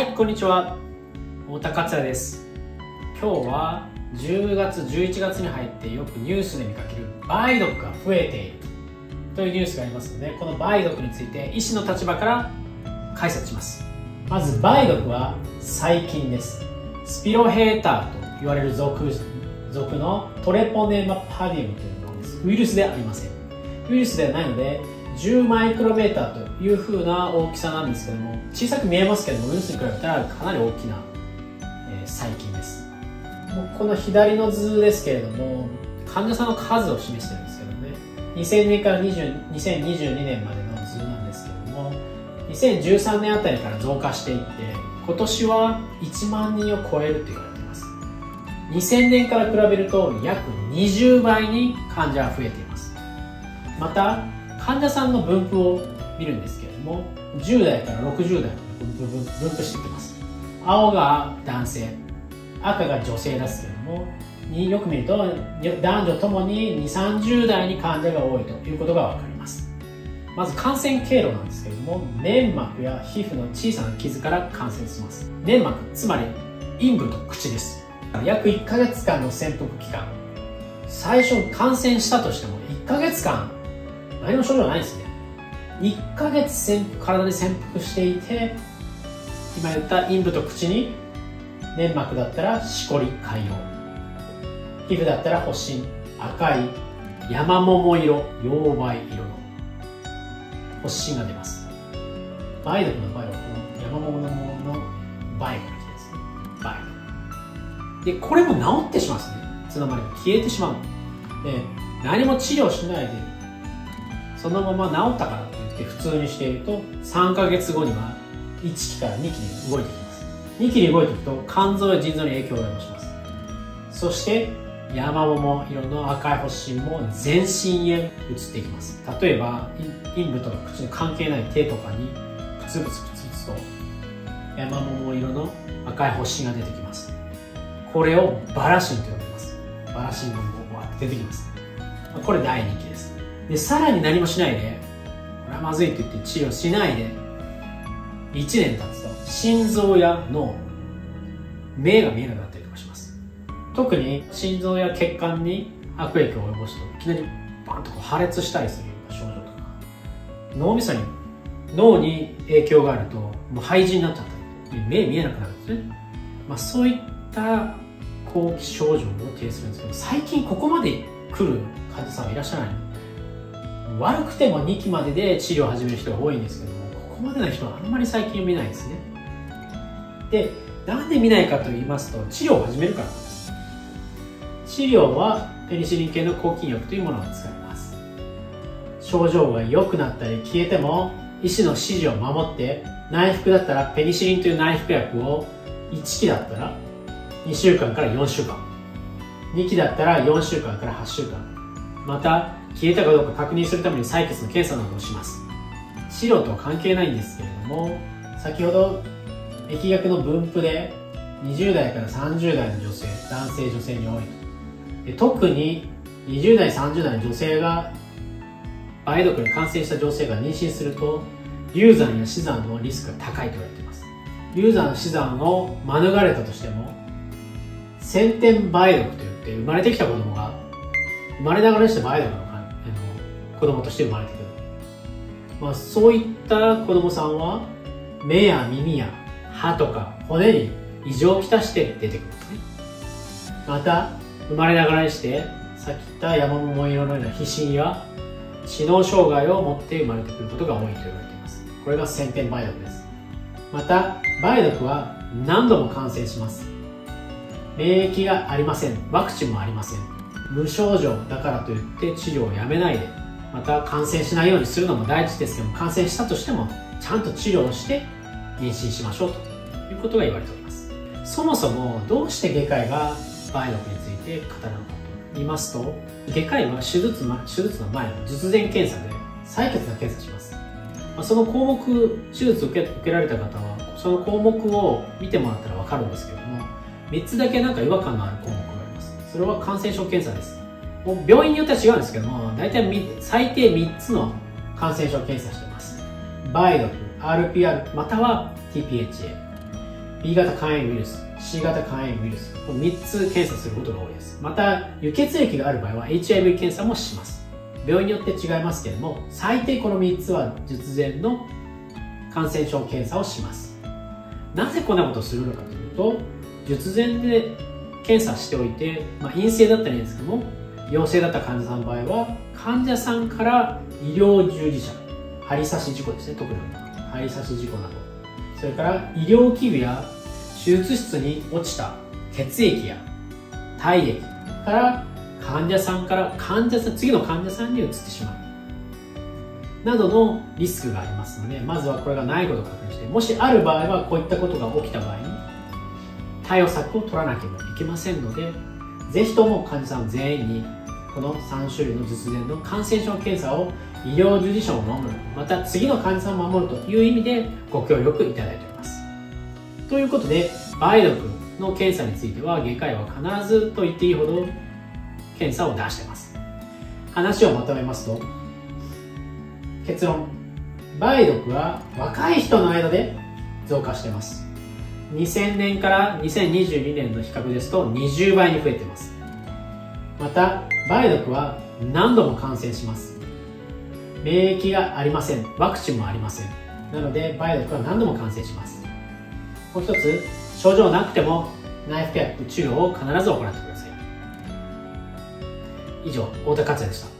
はいこんにちは。太田克也です。今日は10月11月に入ってよくニュースで見かける梅毒が増えているというニュースがありますのでこの梅毒について医師の立場から解説します。まず梅毒は細菌です。スピロヘーターと言われる属属のトレポネマパディウムというものです。ウイルスではありません。ウイルスではないので10マイクロメーターという風な大きさなんですけども小さく見えますけどもウイルスに比べたらかなり大きな、えー、細菌です。この左の図ですけれども患者さんの数を示してるんですけどね。2000年から20 2022年までの図なんですけども2013年あたりから増加していって今年は1万人を超えると言われています。2000年から比べると約20倍に患者が増えています。また患者さんの分布を見るんですけれども10代から60代の分布していきます。青が男性赤が女性ですけれどもよく見ると男女ともに2 3 0代に患者が多いということが分かります。まず感染経路なんですけれども粘膜や皮膚の小さな傷から感染します。粘膜つまり陰部と口です。約1ヶ月間の潜伏期間。最初感染したとしても1ヶ月間何も症状ないですね。1ヶ月体に潜伏していて今言った陰部と口に粘膜だったらしこり潰瘍皮膚だったら発疹。赤い山桃色溶媒色の。発疹が出ます。梅毒の場合はこの山桃の梅から来てです。ね梅。でこれも治ってしまうんですね。つの間にか消えてしまうで何も治療しないでそのまま治ったからといって普通にしていると3ヶ月後には1期から2期に動いてきます。2期に動いていくと肝臓や腎臓に影響を及ぼします。そして山桃色の赤い発疹も全身へ移っていきます。例えば陰部とか口の関係ない手とかにプツプツプツプツと山桃色の赤い発疹が出てきます。これをバラシンと呼びます。バラシンがわって出てきます。これ第2期です。でさらに何もしないで。これはまずいと言って治療しないで。1年経つと心臓や脳目が見えなくなったりとかします。特に心臓や血管に悪影響を及ぼすといきなりバンとこう破裂したりするような症状とか。脳みそに脳に影響があるともう廃人になっちゃったり目見えなくなるんですね、まあ、そういった後期症状を呈するんですけど最近ここまで来る患者さんはいらっしゃらない。悪くても2期までで治療を始める人が多いんですけどもここまでの人はあんまり最近見ないですね。でなんで見ないかと言いますと治療を始めるからです。治療はペニシリン系の抗菌薬というものを使います。症状が良くなったり消えても医師の指示を守って内服だったらペニシリンという内服薬を1期だったら2週間から4週間。2期だったら4週間から8週間。また消えたかどうか確認するために採血の検査などをします。治療とは関係ないんですけれども先ほど疫学の分布で20代から30代の女性男性女性に多いで特に20代30代の女性が梅毒に感染した女性が妊娠すると流産や死産のリスクが高いと言われています。流産死産を免れたとしても先天梅毒といって生まれてきた子供が生まれながらにして梅毒の子供として生まれてくる、まあ、そういった子供さんは目や耳や歯とか骨に異常をきたして出てくるんですね。また生まれながらにしてさっき言った山桃色のような皮疹や知能障害を持って生まれてくることが多いと言われています。これが先天梅毒です。また梅毒は何度も感染します。免疫がありません。ワクチンもありません。無症状だからといって治療をやめないで。また感染しないようにするのも大事ですけども感染したとしてもちゃんと治療をして妊娠しましょうということが言われております。そもそもどうして外科医が梅毒について語るのかと言いますと外科医は手術手術の前の術前検査で採血の検査します。その項目手術を受け受けられた方はその項目を見てもらったら分かるんですけども3つだけなんか違和感のある項目があります。それは感染症検査です。病院によっては違うんですけども大体最低3つの感染症検査してます。梅毒 RPR または TPHA B 型肝炎ウイルス C 型肝炎ウイルスこの3つ検査することが多いです。また輸血液がある場合は HIV 検査もします。病院によって違いますけれども最低この3つは術前の感染症検査をします。なぜこんなことをするのかというと術前で検査しておいて、まあ、陰性だったらいいんですけども陽性だった患者さんの場合は患者さんから医療従事者針刺し事故ですね特に。針刺し事故などそれから医療器具や手術室に落ちた血液や体液から患者さんから患者さん次の患者さんに移ってしまう。などのリスクがありますのでまずはこれがないことを確認してもしある場合はこういったことが起きた場合に対応策を取らなければいけませんのでぜひとも患者さん全員にこの3種類の術前の感染症検査を医療従事者を守る。また次の患者さんを守るという意味でご協力いただいております。ということで梅毒の検査については外科医は必ずと言っていいほど検査を出してます。話をまとめますと結論梅毒は若い人の間で増加してます。2000年から2022年の比較ですと20倍に増えてます。また梅毒は何度も感染します。免疫がありません。ワクチンもありません。なので梅毒は何度も感染します。もう一つ症状なくても内服薬治療を必ず行ってください。以上太田克也でした。